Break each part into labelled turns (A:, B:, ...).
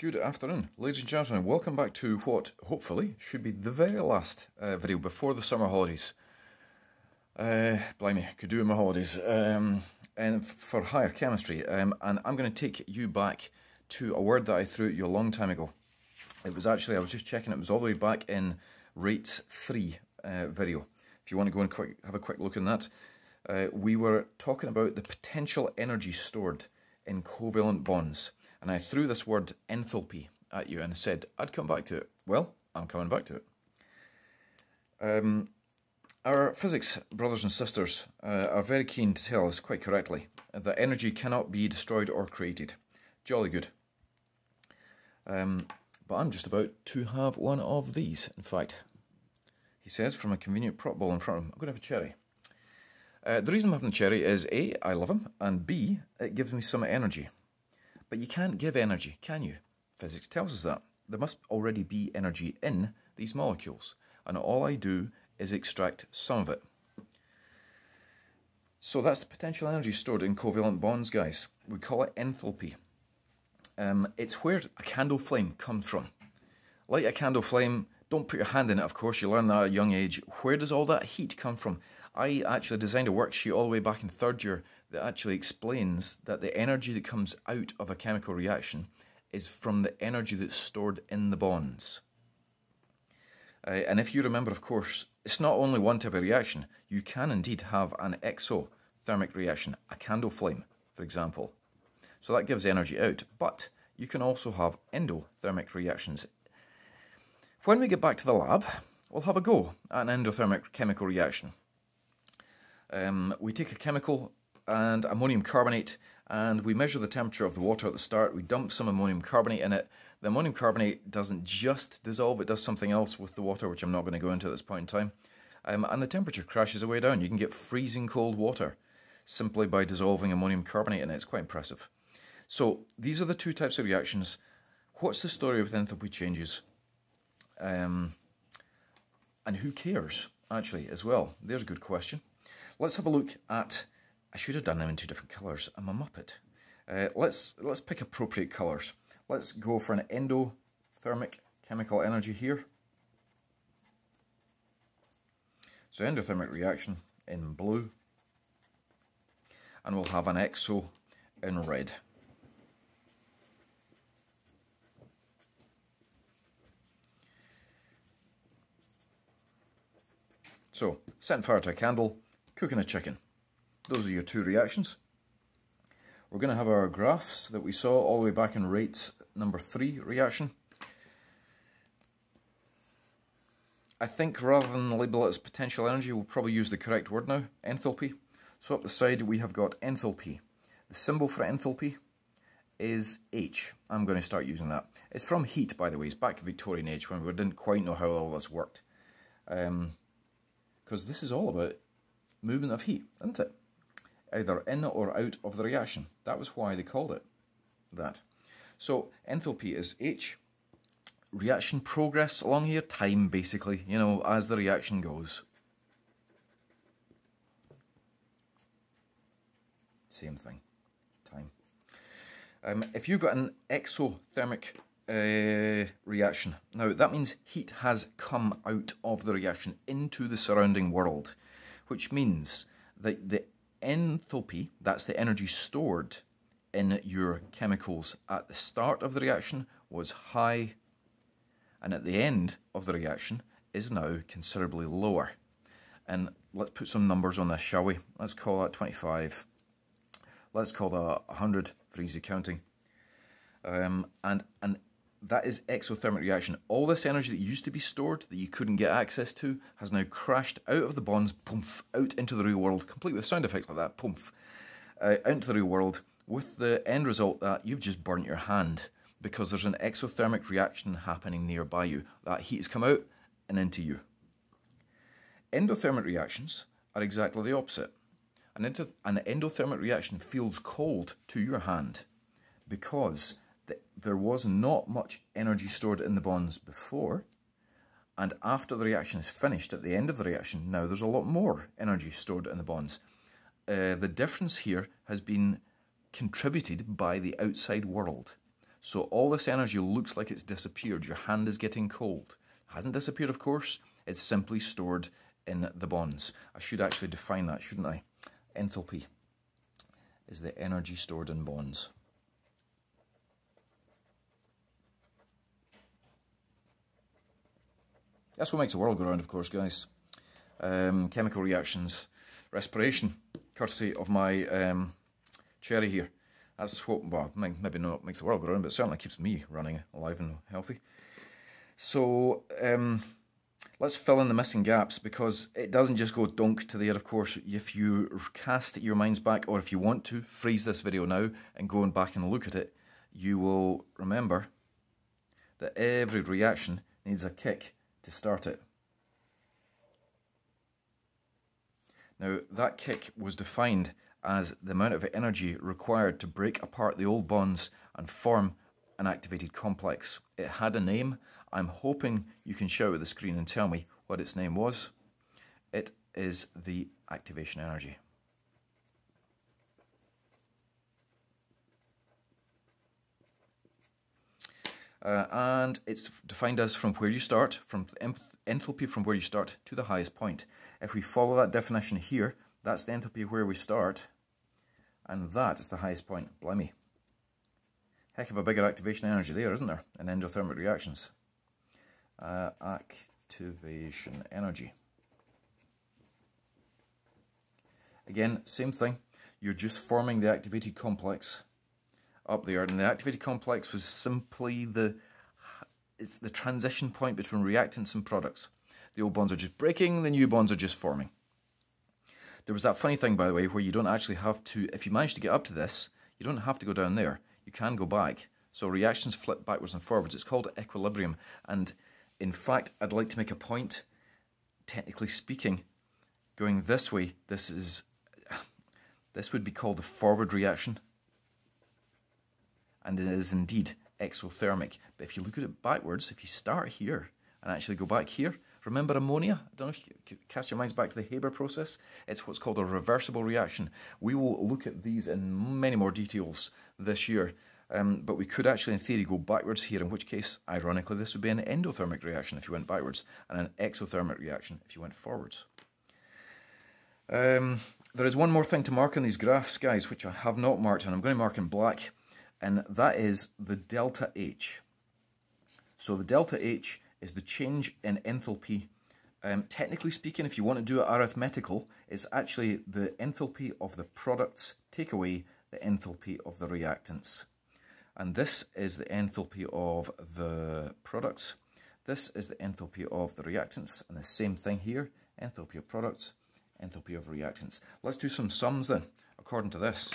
A: Good afternoon, ladies and gentlemen. Welcome back to what hopefully should be the very last uh, video before the summer holidays. Uh, blimey, could do in my holidays. Um, and for higher chemistry, um, and I'm going to take you back to a word that I threw at you a long time ago. It was actually, I was just checking, it was all the way back in Rates 3 uh, video. If you want to go and quick, have a quick look in that. Uh, we were talking about the potential energy stored in covalent bonds. And I threw this word enthalpy at you and said I'd come back to it. Well, I'm coming back to it. Um, our physics brothers and sisters uh, are very keen to tell us, quite correctly, that energy cannot be destroyed or created. Jolly good. Um, but I'm just about to have one of these, in fact. He says, from a convenient prop ball in front of him, I'm going to have a cherry. Uh, the reason I'm having a cherry is A, I love him, and B, it gives me some energy. But you can't give energy, can you? Physics tells us that. There must already be energy in these molecules, and all I do is extract some of it. So that's the potential energy stored in covalent bonds, guys. We call it enthalpy. Um, it's where a candle flame comes from. Light a candle flame, don't put your hand in it, of course, you learn that at a young age. Where does all that heat come from? I actually designed a worksheet all the way back in third year that actually explains that the energy that comes out of a chemical reaction is from the energy that's stored in the bonds. Uh, and if you remember, of course, it's not only one type of reaction. You can indeed have an exothermic reaction, a candle flame, for example. So that gives energy out, but you can also have endothermic reactions. When we get back to the lab, we'll have a go at an endothermic chemical reaction. Um, we take a chemical and ammonium carbonate and we measure the temperature of the water at the start. We dump some ammonium carbonate in it. The ammonium carbonate doesn't just dissolve, it does something else with the water, which I'm not going to go into at this point in time. Um, and the temperature crashes away down. You can get freezing cold water simply by dissolving ammonium carbonate in it. It's quite impressive. So these are the two types of reactions. What's the story with enthalpy changes? Um, and who cares, actually, as well? There's a good question. Let's have a look at I should have done them in two different colours. I'm a muppet. Uh, let's let's pick appropriate colours. Let's go for an endothermic chemical energy here. So endothermic reaction in blue. And we'll have an exo in red. So, set fire to a candle, cooking a chicken. Those are your two reactions. We're going to have our graphs that we saw all the way back in rates number three reaction. I think rather than label it as potential energy, we'll probably use the correct word now, enthalpy. So up the side we have got enthalpy. The symbol for enthalpy is H. I'm going to start using that. It's from heat, by the way. It's back to Victorian age when we didn't quite know how all this worked. Because um, this is all about movement of heat, isn't it? Either in or out of the reaction. That was why they called it that. So enthalpy is H. Reaction progress along here, time basically, you know, as the reaction goes. Same thing, time. Um, if you've got an exothermic uh, reaction, now that means heat has come out of the reaction into the surrounding world, which means that the enthalpy, that's the energy stored in your chemicals at the start of the reaction, was high, and at the end of the reaction is now considerably lower. And let's put some numbers on this, shall we? Let's call that 25. Let's call that 100 for easy counting. Um, and, and that is exothermic reaction. All this energy that used to be stored, that you couldn't get access to, has now crashed out of the bonds, poof, out into the real world, complete with sound effects like that, poof, uh, into the real world, with the end result that you've just burnt your hand because there's an exothermic reaction happening nearby you. That heat has come out and into you. Endothermic reactions are exactly the opposite. An, an endothermic reaction feels cold to your hand because there was not much energy stored in the bonds before, and after the reaction is finished, at the end of the reaction, now there's a lot more energy stored in the bonds. Uh, the difference here has been contributed by the outside world. So all this energy looks like it's disappeared. Your hand is getting cold. It hasn't disappeared, of course. It's simply stored in the bonds. I should actually define that, shouldn't I? Enthalpy is the energy stored in bonds. That's what makes the world go round, of course, guys. Um, chemical reactions, respiration, courtesy of my um, cherry here. That's what, well, maybe not makes the world go round, but certainly keeps me running alive and healthy. So, um, let's fill in the missing gaps because it doesn't just go dunk to there, of course. If you cast your minds back, or if you want to, freeze this video now and go back and look at it, you will remember that every reaction needs a kick to start it. Now, that kick was defined as the amount of energy required to break apart the old bonds and form an activated complex. It had a name. I'm hoping you can shout at the screen and tell me what its name was. It is the activation energy. Uh, and it's defined as from where you start, from enthalpy from where you start to the highest point. If we follow that definition here, that's the enthalpy where we start, and that is the highest point. Blimey. Heck of a bigger activation energy there, isn't there, in endothermic reactions. Uh, activation energy. Again, same thing. You're just forming the activated complex up there, and the activated complex was simply the it's the transition point between reactants and products. The old bonds are just breaking, the new bonds are just forming. There was that funny thing, by the way, where you don't actually have to, if you manage to get up to this, you don't have to go down there. You can go back. So reactions flip backwards and forwards. It's called equilibrium. And in fact, I'd like to make a point, technically speaking, going this way, this is, this would be called a forward reaction. And it is indeed exothermic. But if you look at it backwards, if you start here and actually go back here, remember ammonia? I don't know if you cast your minds back to the Haber process. It's what's called a reversible reaction. We will look at these in many more details this year. Um, but we could actually, in theory, go backwards here, in which case, ironically, this would be an endothermic reaction if you went backwards, and an exothermic reaction if you went forwards. Um, there is one more thing to mark on these graphs, guys, which I have not marked, and I'm going to mark in black and that is the delta H. So the delta H is the change in enthalpy. Um, technically speaking, if you want to do it arithmetical, it's actually the enthalpy of the products take away the enthalpy of the reactants. And this is the enthalpy of the products. This is the enthalpy of the reactants. And the same thing here, enthalpy of products, enthalpy of reactants. Let's do some sums then, according to this.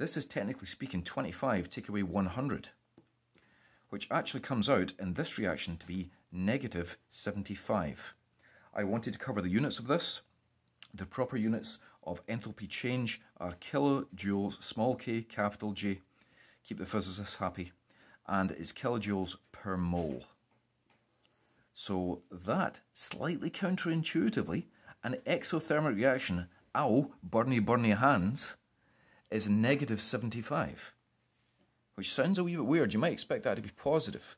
A: This is technically speaking 25 take away 100, which actually comes out in this reaction to be negative 75. I wanted to cover the units of this. The proper units of enthalpy change are kilojoules, small k, capital J, keep the physicists happy, and is kilojoules per mole. So that, slightly counterintuitively, an exothermic reaction, ow, burny burny hands, is negative 75, which sounds a wee bit weird. You might expect that to be positive.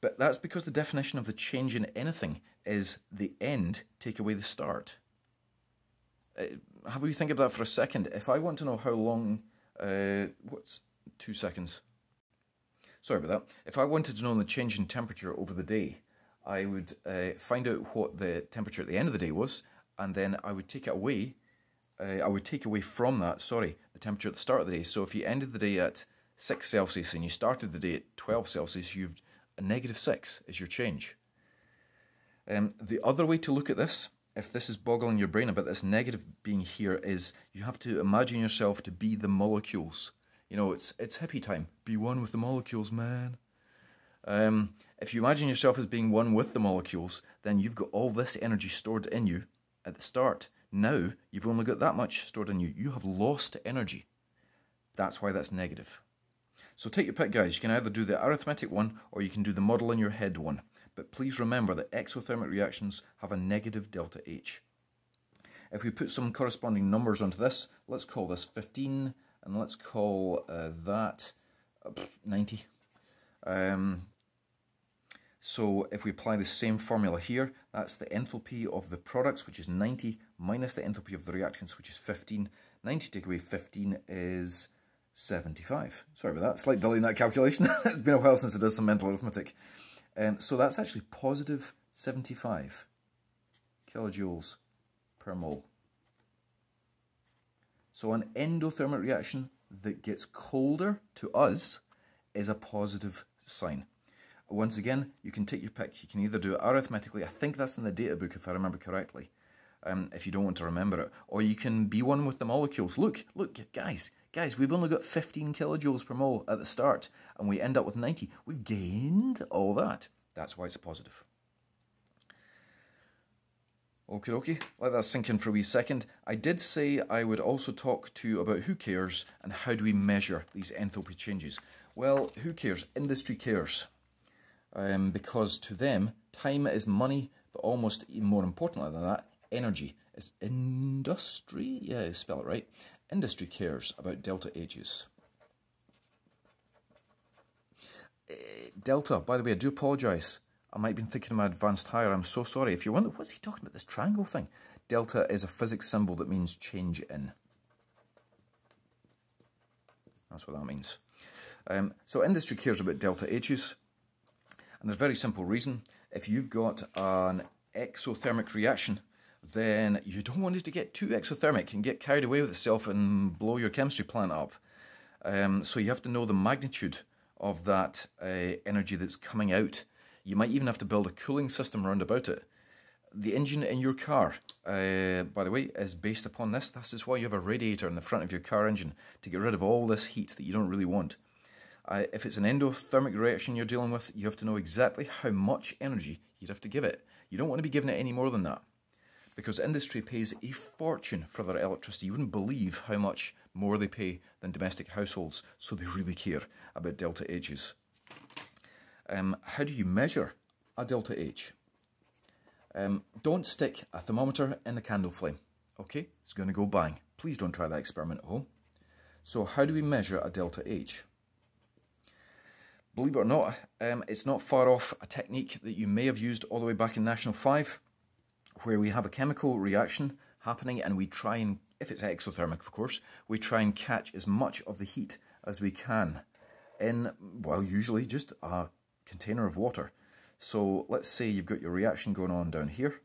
A: But that's because the definition of the change in anything is the end take away the start. Uh, have you think about that for a second? If I want to know how long, uh, what's two seconds? Sorry about that. If I wanted to know the change in temperature over the day, I would uh, find out what the temperature at the end of the day was, and then I would take it away uh, I would take away from that, sorry, the temperature at the start of the day. So if you ended the day at 6 Celsius and you started the day at 12 Celsius, you've a negative 6 is your change. Um, the other way to look at this, if this is boggling your brain about this negative being here, is you have to imagine yourself to be the molecules. You know, it's it's hippie time. Be one with the molecules, man. Um, if you imagine yourself as being one with the molecules, then you've got all this energy stored in you at the start. Now you've only got that much stored in you. You have lost energy. That's why that's negative. So take your pick, guys. You can either do the arithmetic one or you can do the model in your head one. But please remember that exothermic reactions have a negative delta H. If we put some corresponding numbers onto this, let's call this 15 and let's call uh, that 90. Um, so if we apply the same formula here, that's the enthalpy of the products, which is 90, minus the enthalpy of the reactants, which is 15. 90 take away 15 is 75. Sorry about that, slight delay in that calculation. it's been a while since I did some mental arithmetic. Um, so that's actually positive 75 kilojoules per mole. So an endothermic reaction that gets colder to us is a positive sign. Once again, you can take your pick. You can either do it arithmetically, I think that's in the data book if I remember correctly, um, if you don't want to remember it, or you can be one with the molecules. Look, look, guys, guys, we've only got 15 kilojoules per mole at the start, and we end up with 90. We've gained all that. That's why it's positive. Okay, okay, let that sink in for a wee second. I did say I would also talk to you about who cares and how do we measure these enthalpy changes. Well, who cares? Industry cares. Um, because to them, time is money, but almost even more importantly than that, energy is industry. Yeah, spell it right. Industry cares about delta H's. Uh, delta, by the way, I do apologise. I might have been thinking of my advanced higher. I'm so sorry. If you're wondering, what's he talking about, this triangle thing? Delta is a physics symbol that means change in. That's what that means. Um, so industry cares about delta H's. And there's a very simple reason. If you've got an exothermic reaction, then you don't want it to get too exothermic and get carried away with itself and blow your chemistry plant up. Um, so you have to know the magnitude of that uh, energy that's coming out you might even have to build a cooling system around about it. The engine in your car, uh, by the way, is based upon this. This is why you have a radiator in the front of your car engine, to get rid of all this heat that you don't really want. Uh, if it's an endothermic reaction you're dealing with, you have to know exactly how much energy you'd have to give it. You don't want to be giving it any more than that because industry pays a fortune for their electricity. You wouldn't believe how much more they pay than domestic households, so they really care about delta H's um, how do you measure a delta H? Um, don't stick a thermometer in the candle flame, okay? It's going to go bang. Please don't try that experiment at home. So how do we measure a delta H? Believe it or not, um, it's not far off a technique that you may have used all the way back in National 5, where we have a chemical reaction happening and we try and, if it's exothermic of course, we try and catch as much of the heat as we can in, well, usually just a container of water. So let's say you've got your reaction going on down here.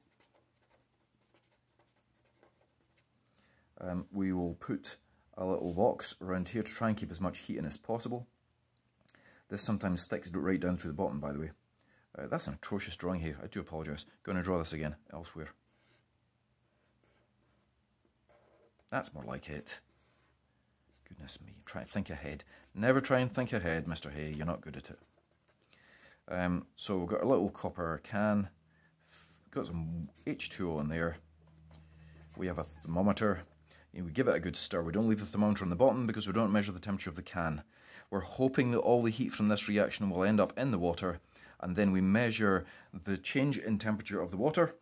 A: Um, we will put a little box around here to try and keep as much heat in as possible. This sometimes sticks right down through the bottom, by the way. Uh, that's an atrocious drawing here. I do apologise. Going to draw this again elsewhere. That's more like it. Goodness me. Try and think ahead. Never try and think ahead, Mr. Hay. You're not good at it. Um, so we've got a little copper can, got some H2O in there. We have a thermometer. We give it a good stir. We don't leave the thermometer on the bottom because we don't measure the temperature of the can. We're hoping that all the heat from this reaction will end up in the water and then we measure the change in temperature of the water.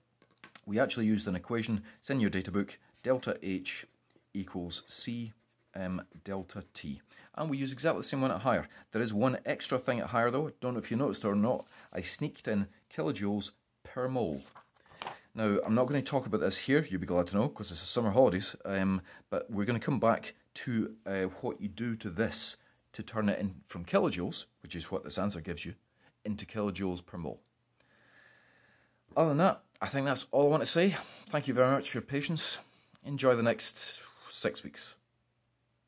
A: We actually used an equation, it's in your data book, delta H equals C M delta T and we use exactly the same one at higher. There is one extra thing at higher though, don't know if you noticed or not, I sneaked in kilojoules per mole. Now, I'm not going to talk about this here, you'll be glad to know, because it's the summer holidays, um, but we're going to come back to uh, what you do to this to turn it in from kilojoules, which is what this answer gives you, into kilojoules per mole. Other than that, I think that's all I want to say. Thank you very much for your patience. Enjoy the next six weeks.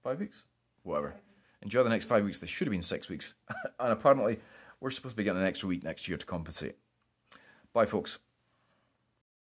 A: Five weeks? Whatever. Enjoy the next five weeks. This should have been six weeks. and apparently, we're supposed to be getting an extra week next year to compensate. Bye, folks.